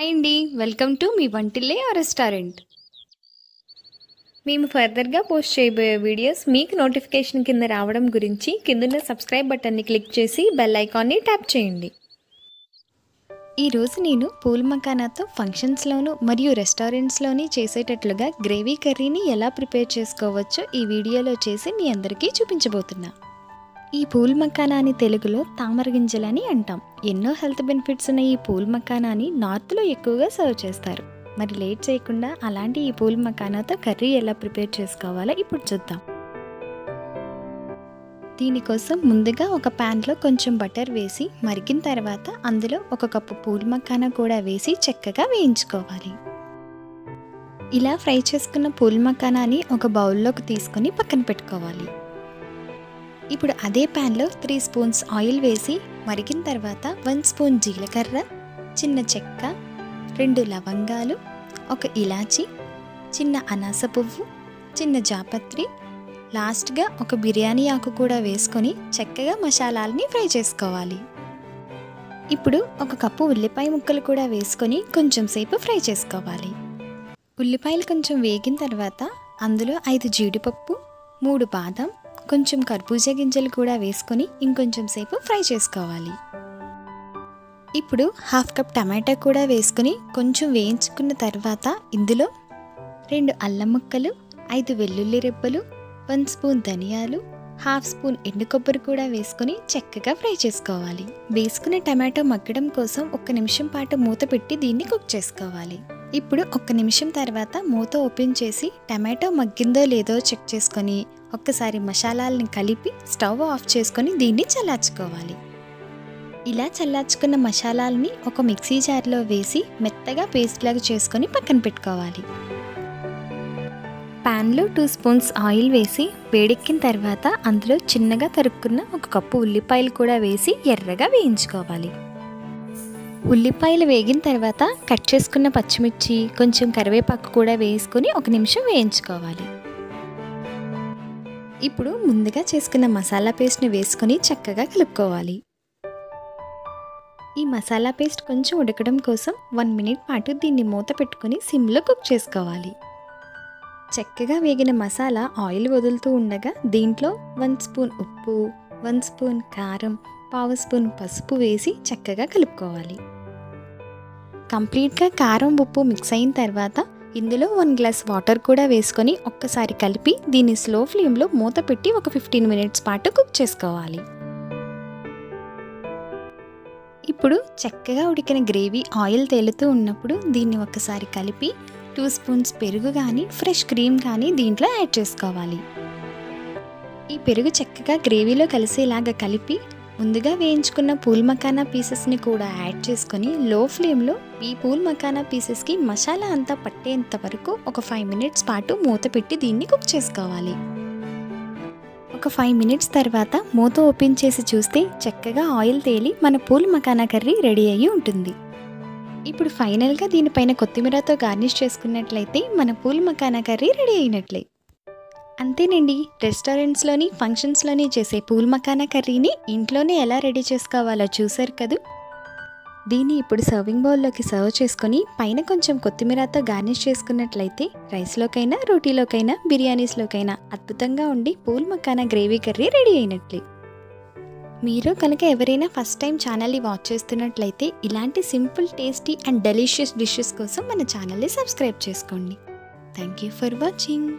Hi అండి welcome to me వంటిల్లే ఆ restaurant. మేము ఫర్దర్గా పోస్ట్ చేయబోయే వీడియోస్ మీకు నోటిఫికేషన్ కింద రావడం గురించి కిందన్న సబ్స్క్రైబ్ బటన్ని క్లిక్ చేసి బెల్ ఐకాన్ని ట్యాప్ చేయండి. ఈరోజు నేను పూల్ మకానాతో ఫంక్షన్స్లోను మరియు రెస్టారెంట్స్లోని చేసేటట్లుగా గ్రేవీ కర్రీని ఎలా ప్రిపేర్ చేసుకోవచ్చో ఈ వీడియోలో చేసి మీ అందరికీ చూపించబోతున్నా. ఈ పూల్ మకానాని తెలుగులో తామర గింజలని అంటాం. ఎన్నో హెల్త్ బెనిఫిట్స్ ఉన్న ఈ పూల్ మకానాని నార్త్లో ఎక్కువగా సర్వ్ చేస్తారు. మరి లేట్ చేయకుండా అలాంటి ఈ పూల్ మకానాతో కర్రీ ఎలా ప్రిపేర్ చేసుకోవాలో ఇప్పుడు చూద్దాం. దీనికోసం ముందుగా ఒక ప్యాన్లో కొంచెం బటర్ వేసి మరిగిన తర్వాత అందులో ఒక కప్పు పూల్ మక్కానా కూడా వేసి చక్కగా వేయించుకోవాలి. ఇలా ఫ్రై చేసుకున్న పూల్ మకానాని ఒక బౌల్లోకి తీసుకొని పక్కన పెట్టుకోవాలి. ఇప్పుడు అదే ప్యాన్లో త్రీ స్పూన్స్ ఆయిల్ వేసి మరిగిన తర్వాత వన్ స్పూన్ జీలకర్ర చిన్న చెక్క రెండు లవంగాలు ఒక ఇలాచి చిన్న అనాస పువ్వు చిన్న జాపత్రి లాస్ట్గా ఒక బిర్యానీ ఆకు కూడా వేసుకొని చక్కగా మసాలాలని ఫ్రై చేసుకోవాలి. ఇప్పుడు ఒక కప్పు ఉల్లిపాయ ముక్కలు కూడా వేసుకొని కొంచెం సేపు ఫ్రై చేసుకోవాలి. ఉల్లిపాయలు కొంచెం వేగిన తర్వాత అందులో ఐదు జీడిపప్పు మూడు బాదం కొంచెం కర్బూజా గింజలు కూడా వేసుకొని ఇంకొంచెం సేపు ఫ్రై చేసుకోవాలి. ఇప్పుడు హాఫ్ కప్ టమాటా కూడా వేసుకుని కొంచెం వేయించుకున్న తర్వాత ఇందులో రెండు అల్లం ముక్కలు ఐదు వెల్లుల్లి రెబ్బలు వన్ స్పూన్ ధనియాలు హాఫ్ స్పూన్ ఎండు కొబ్బరి కూడా వేసుకొని చక్కగా ఫ్రై చేసుకోవాలి. వేసుకున్న టమాటో మగ్గడం కోసం ఒక్క నిమిషం పాటు మూత పెట్టి దీన్ని కుక్ చేసుకోవాలి. ఇప్పుడు ఒక్క నిమిషం తర్వాత మూత ఓపెన్ చేసి టమాటో మగ్గిందో లేదో చెక్ చేసుకొని ఒక్కసారి మసాలాలని కలిపి స్టవ్ ఆఫ్ చేసుకొని దీన్ని చల్లార్చుకోవాలి. ఇలా చల్లార్చుకున్న మసాలాలని ఒక మిక్సీ జార్లో వేసి మెత్తగా పేస్ట్ లాగా చేసుకొని పక్కన పెట్టుకోవాలి. ప్యాన్లో టూ స్పూన్స్ ఆయిల్ వేసి వేడెక్కిన తర్వాత అందులో చిన్నగా తరుక్కున్న ఒక కప్పు ఉల్లిపాయలు కూడా వేసి ఎర్రగా వేయించుకోవాలి. ఉల్లిపాయలు వేగిన తర్వాత కట్ చేసుకున్న పచ్చిమిర్చి కొంచెం కరివేపాకు కూడా వేసుకొని ఒక నిమిషం వేయించుకోవాలి. ఇప్పుడు ముందుగా చేసుకున్న మసాలా పేస్ట్ని వేసుకొని చక్కగా కలుపుకోవాలి. ఈ మసాలా పేస్ట్ కొంచెం ఉడకడం కోసం వన్ మినిట్ పాటు దీన్ని మూత పెట్టుకొని సిమ్లో కుక్ చేసుకోవాలి. చక్కగా వేగిన మసాలా ఆయిల్ వదులుతూ ఉండగా దీంట్లో వన్ స్పూన్ ఉప్పు వన్ స్పూన్ కారం పావు స్పూన్ పసుపు వేసి చక్కగా కలుపుకోవాలి. కంప్లీట్గా కారం ఉప్పు మిక్స్ అయిన తర్వాత ఇందులో వన్ గ్లాస్ వాటర్ కూడా వేసుకొని ఒక్కసారి కలిపి దీన్ని స్లో ఫ్లేమ్లో మూత పెట్టి ఒక ఫిఫ్టీన్ మినిట్స్ పాటు కుక్ చేసుకోవాలి. ఇప్పుడు చక్కగా ఉడికిన గ్రేవీ ఆయిల్ తేలుతూ ఉన్నప్పుడు దీన్ని ఒక్కసారి కలిపి టూ స్పూన్స్ పెరుగు కానీ ఫ్రెష్ క్రీమ్ కానీ దీంట్లో యాడ్ చేసుకోవాలి. ఈ పెరుగు చక్కగా గ్రేవీలో కలిసేలాగా కలిపి ముందుగా వేయించుకున్న పూల్ మకానా పీసెస్ని కూడా యాడ్ చేసుకొని లో ఫ్లేమ్లో ఈ పూల్ మకానా పీసెస్కి మసాలా అంతా పట్టేంత వరకు ఒక ఫైవ్ మినిట్స్ పాటు మూత పెట్టి దీన్ని కుక్ చేసుకోవాలి. ఒక ఫైవ్ మినిట్స్ తర్వాత మూత ఓపెన్ చేసి చూస్తే చక్కగా ఆయిల్ తేలి మన పూల్ మకానా కర్రీ రెడీ అయ్యి ఉంటుంది. ఇప్పుడు ఫైనల్గా దీనిపైన కొత్తిమీరతో గార్నిష్ చేసుకున్నట్లయితే మన పూల్ మకానా కర్రీ రెడీ అయినట్లే. అంతేనండి. రెస్టారెంట్స్లోని ఫంక్షన్స్లోని చేసే పూల్ మకానా కర్రీని ఇంట్లోనే ఎలా రెడీ చేసుకోవాలో చూసారు కదూ? దీన్ని ఇప్పుడు సర్వింగ్ బౌల్లోకి సర్వ్ చేసుకొని పైన కొంచెం కొత్తిమీరతో గార్నిష్ చేసుకున్నట్లయితే రైస్లోకైనా రోటీలోకైనా బిర్యానీస్లోకైనా అద్భుతంగా ఉండి phool makhana gravy curry ready అయినట్లే. మీరు కనుక ఎవరైనా ఫస్ట్ టైం ఛానల్ని వాచ్ చేస్తున్నట్లయితే ఇలాంటి simple tasty and delicious dishes కోసం మన ఛానల్ని సబ్స్క్రైబ్ చేసుకోండి. Thank you for watching.